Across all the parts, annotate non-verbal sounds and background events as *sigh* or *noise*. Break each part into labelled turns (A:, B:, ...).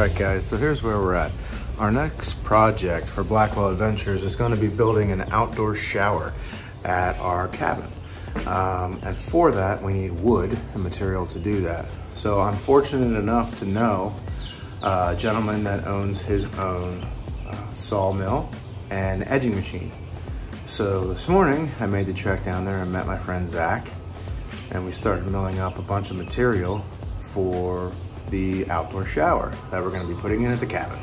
A: right, guys, so here's where we're at. Our next project for Blackwell Adventures is going to be building an outdoor shower at our cabin. Um, and for that, we need wood and material to do that. So I'm fortunate enough to know a gentleman that owns his own uh, sawmill and edging machine. So this morning, I made the trek down there and met my friend Zach, and we started milling up a bunch of material for the outdoor shower that we're gonna be putting in at the cabin.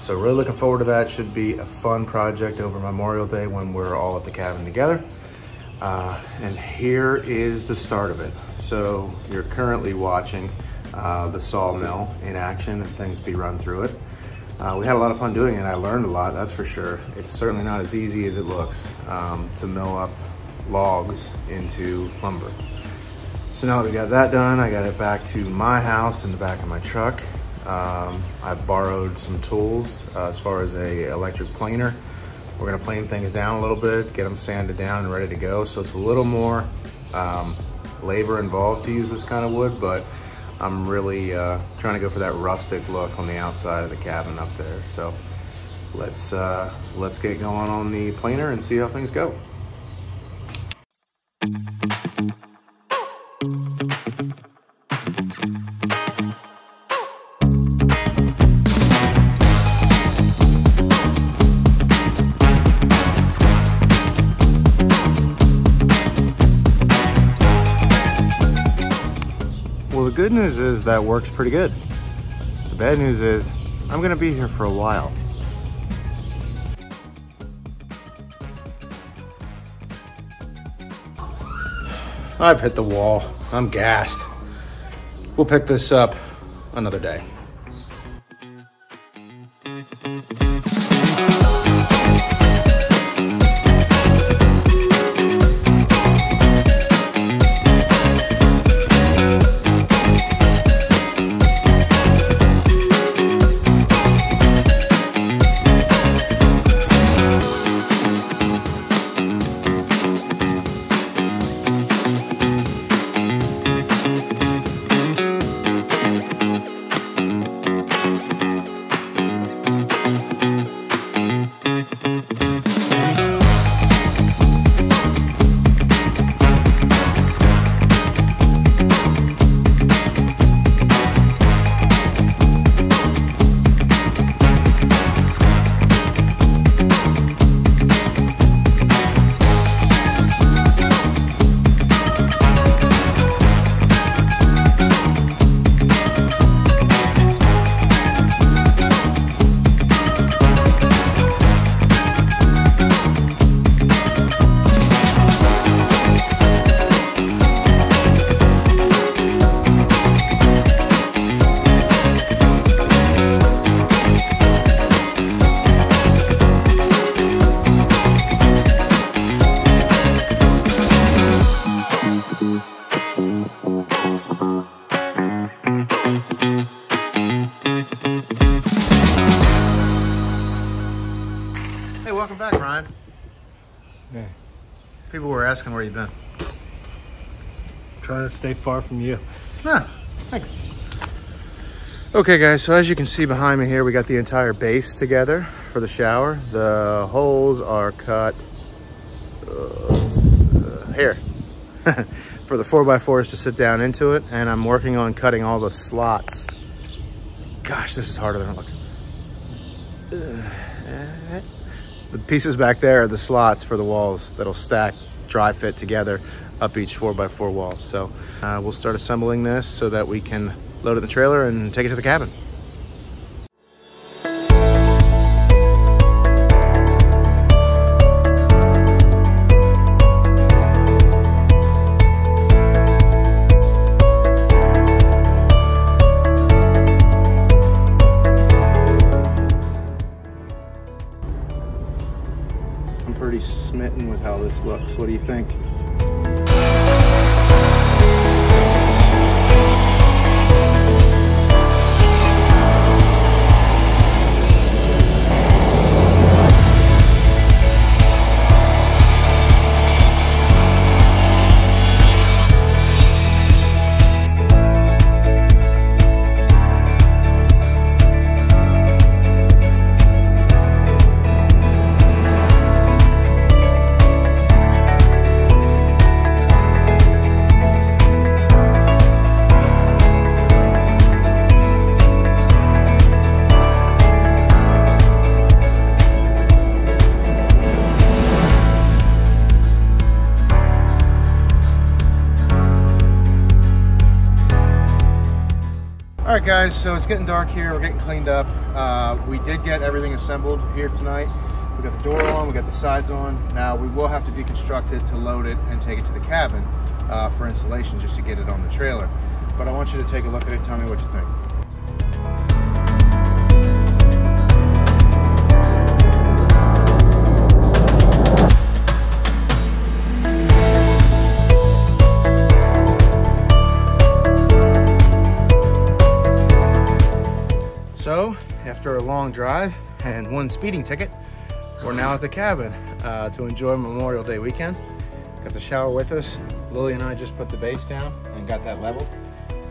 A: So really looking forward to that. Should be a fun project over Memorial Day when we're all at the cabin together. Uh, and here is the start of it. So you're currently watching uh, the sawmill in action and things be run through it. Uh, we had a lot of fun doing it. I learned a lot, that's for sure. It's certainly not as easy as it looks um, to mill up logs into lumber. So now that we got that done, I got it back to my house in the back of my truck. Um, I borrowed some tools uh, as far as a electric planer. We're gonna plane things down a little bit, get them sanded down and ready to go. So it's a little more um, labor involved to use this kind of wood, but I'm really uh, trying to go for that rustic look on the outside of the cabin up there. So let's, uh, let's get going on the planer and see how things go. Well, the good news is that works pretty good. The bad news is I'm gonna be here for a while. I've hit the wall. I'm gassed. We'll pick this up another day. Welcome back, Ryan.
B: Yeah.
A: People were asking where you've been.
B: Trying to stay far from you.
A: Ah, thanks. Okay guys, so as you can see behind me here, we got the entire base together for the shower. The holes are cut uh, here *laughs* for the 4x4s to sit down into it. And I'm working on cutting all the slots. Gosh, this is harder than it looks. The pieces back there are the slots for the walls that'll stack dry fit together up each 4x4 wall. So uh, we'll start assembling this so that we can load it in the trailer and take it to the cabin. Smitten with how this looks. What do you think? All right, guys, so it's getting dark here. We're getting cleaned up. Uh, we did get everything assembled here tonight. We got the door on, we got the sides on. Now we will have to deconstruct it to load it and take it to the cabin uh, for installation just to get it on the trailer. But I want you to take a look at it, tell me what you think. After a long drive and one speeding ticket, we're now at the cabin uh, to enjoy Memorial Day weekend. Got the shower with us. Lily and I just put the base down and got that level.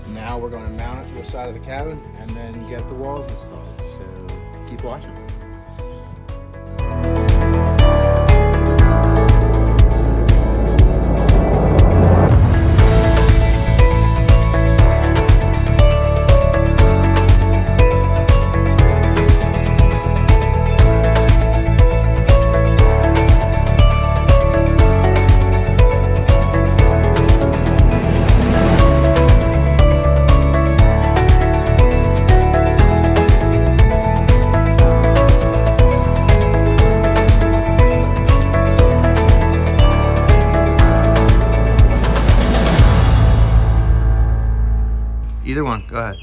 A: Now we're going to mount it to the side of the cabin and then get the walls installed. So keep watching. Go ahead.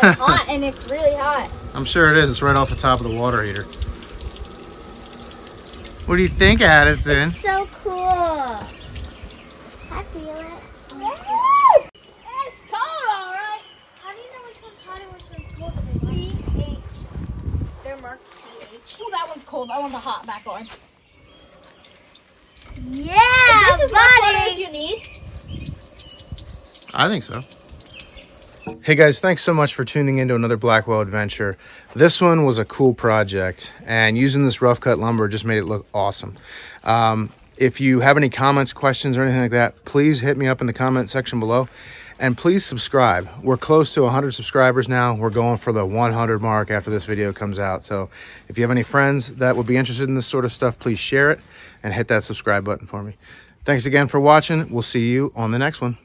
C: It's hot and it's really hot.
A: I'm sure it is. It's right off the top of the water heater. What do you think, Addison?
C: It's So cool. I feel it. It's cold, all right. How do you know which one's hot and which one's cold? C-H. They're marked C-H.
D: Oh, that one's cold. I want the hot back on.
C: Yeah,
D: this is what photos
C: buddy.
D: you need.
A: I think so. Hey guys, thanks so much for tuning into another Blackwell adventure. This one was a cool project, and using this rough cut lumber just made it look awesome. Um, if you have any comments, questions, or anything like that, please hit me up in the comment section below. And please subscribe. We're close to 100 subscribers now. We're going for the 100 mark after this video comes out. So if you have any friends that would be interested in this sort of stuff, please share it and hit that subscribe button for me. Thanks again for watching. We'll see you on the next one.